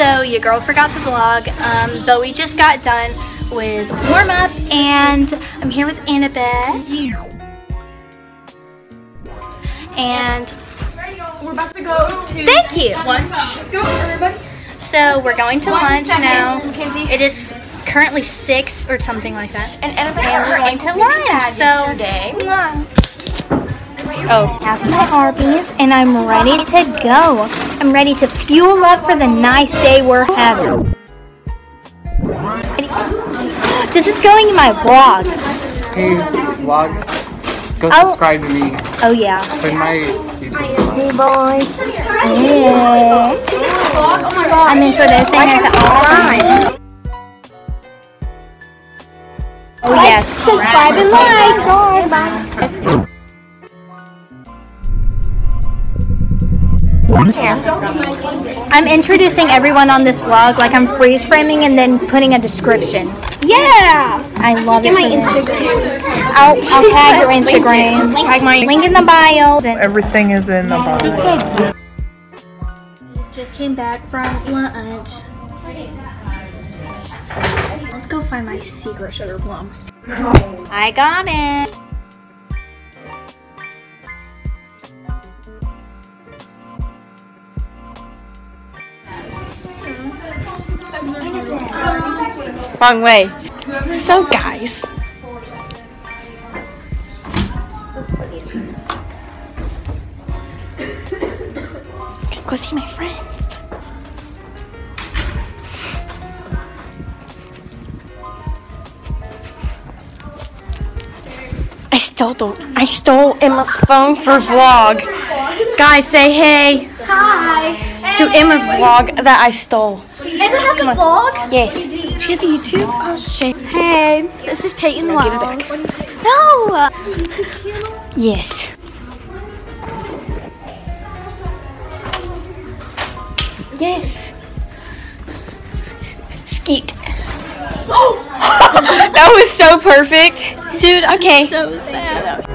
so your girl forgot to vlog, um, but we just got done with warm up, and I'm here with Annabeth. And We're about to go to thank you. lunch. Let's go, everybody. So we're going to One lunch second, now. Mackenzie. It is currently six or something like that. And Annabelle And we're going to lunch. So yesterday. Oh, have my Arby's and I'm ready to go. I'm ready to fuel up for the nice day we're having. This is going in my vlog. Hey, vlog. Go I'll- subscribe to me. Oh yeah. Put my YouTube vlog. Hey boys. Yeah. I'm introducing her to all. Oh yes. Subscribe and like. I'm introducing everyone on this vlog like I'm freeze framing and then putting a description. Yeah. I love it. Get it. my for this. Instagram. I'll, I'll tag your Instagram. Tag my link in the bio. Everything is in the bio. just came back from lunch. Let's go find my secret sugar plum. I got it. Wrong way. So, guys. Go see my friends. I stole the I stole Emma's phone for vlog. Guys, say hey Hi. to Emma's vlog that I stole. Emma has a vlog. Yes. She has a YouTube. She- Hey, this is Peyton Vlogs. No. yes. Yes. Skeet. Oh! that was so perfect. Dude, okay. So sad.